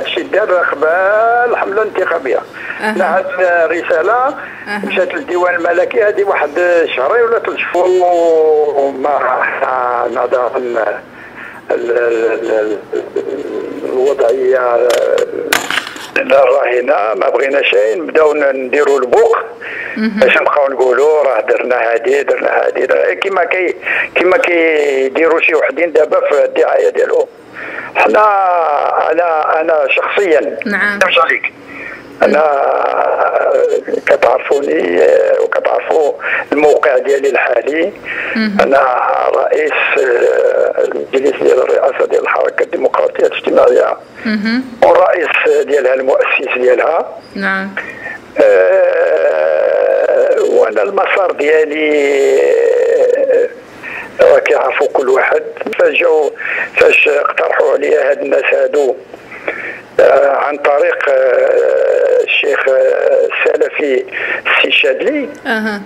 هادشي دار قبل الحمله الانتخابيه لا هاد الرسالة مشات للديوان الملكي هذه واحد شهرين ولا ثلاث شهور وما نظرا الوضعية الراهنه ما بغينا شيء نبداو نديروا البوق. باش نبقاو نقولوا راه درنا هادي درنا هادي كيما كي كيما كيديروا شي وحدين دابا في الدعاية ديالهم. حنا أنا أنا شخصيا نعم. عليك. أنا كتعرفوني وكتعرفوا الموقع ديالي الحالي. أنا رئيس المجلس ديال الرئاسة ديال الحركة الديمقراطية الاجتماعية. والرئيس ديالها المؤسس ديالها. نعم. أه وأنا المسار ديالي راه كيعرفوا كل واحد. فاش جاو فاش اقترحوا عليا هاد الناس هادو آه عن طريق آه الشيخ السلفي السي شادلي. أها.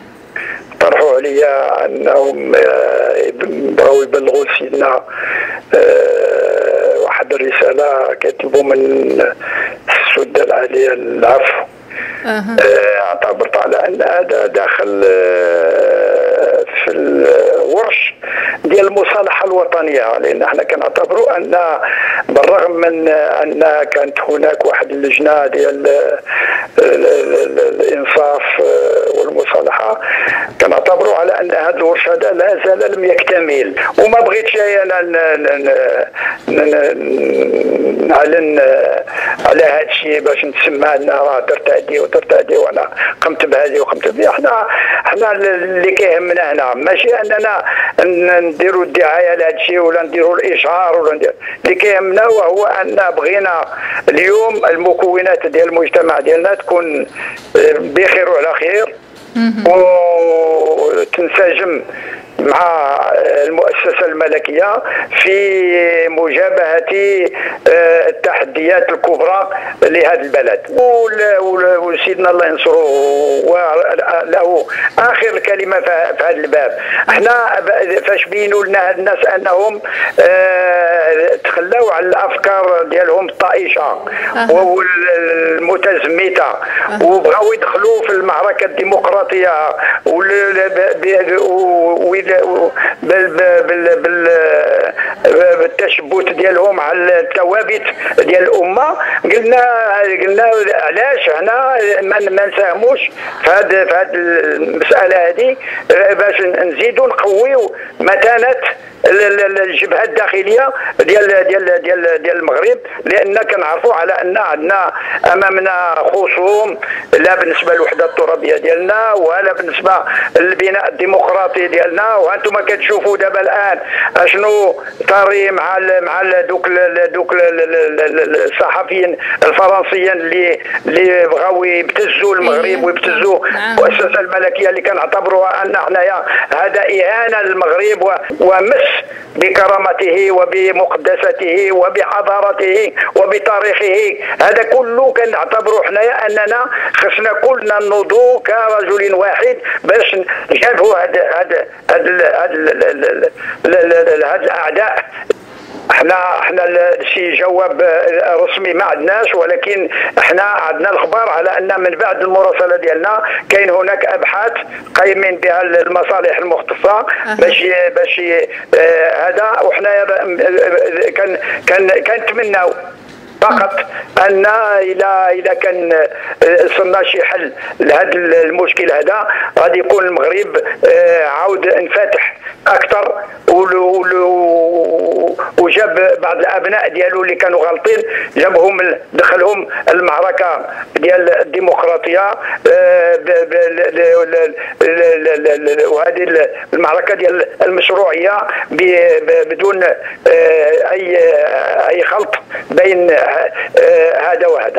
طرحوا عليا أنهم بغاو يبلغوا سيدنا واحد الرسالة كيطلبوا من السدة العالية العفو أها. اعتبرت على أن هذا داخل في الورش ديال المصالحة الوطنية. لأن إحنا كنعتبروا أن بالرغم من أن كانت هناك واحد اللجنة ديال الإنصاف والمصالحة كنعتبروا على أن هذا الورش هذا لا زال لم يكتمل. وما بغيتش أنا نعلن على هذا الشيء باش نسمى أن راه درت هذه ودرت هذه وأنا قمت بهذه وقمت بهذه إحنا إحنا اللي كيهمنا هنا. ماشي أننا نديروا الدعاية لهذا الشيء ولا نديروا الاشهار ولا ندير. اللي كيهمنا وهو أن بغينا اليوم المكونات ديال المجتمع ديالنا تكون بخير وعلى خير. hı hı. o tümsecim مع المؤسسة الملكية في مجابهة التحديات الكبرى لهذا البلد. وسيدنا الله ينصره له آخر الكلمة في هذا الباب. إحنا فاش بينوا لنا هاد الناس أنهم تخلاو على الأفكار ديالهم الطائشة والمتزمتة. وبغاو يدخلوا في المعركة الديمقراطية بالتشبت ديالهم على الثوابت ديال الأمة. قلنا قلنا علاش هنا ما نساهموش في هذه في هذه المسألة هذه باش نزيدوا نقويو متانة الجبهة الداخلية ديال ديال ديال ديال المغرب لأن كنعرفوا على أن عندنا أمامنا خصوم لا بالنسبة للوحده الترابية ديالنا ولا بالنسبة للبناء الديمقراطي ديالنا وأنتم كتشوفوا دابا الآن أشنو طاري مع ال مع ال دوك ال دوك ال الصحفيين الفرنسيين اللي اللي بغاو يبتزوا المغرب ويبتزوا المؤسسه الملكية اللي كنعتبروها أن حنايا هذا إهانة للمغرب ومس بكرامته وبمقدسته وبحضارته وبتاريخه. هذا كله كنعتبروا حنايا أننا خصنا كلنا نوضوا كرجل واحد باش نجابهوا هذا هذا هذا الأعداء. إحنا إحنا شي جواب رسمي ما عندناش ولكن إحنا عندنا الخبر على أن من بعد المراسلة ديالنا كاين هناك أبحاث قايمين بها المصالح المختصة باش باش آه هذا. وحنا كان كان كنتمناو. فقط أن إلى إلى كان صرنا شي حل لهذا المشكل هذا غادي يكون المغرب عاود انفتح أكثر وجاب بعض الأبناء ديالو اللي كانوا غالطين جابهم دخلهم المعركة ديال الديمقراطية وهذه المعركة ديال المشروعية بدون أي أي خلط بين هذا وهذا.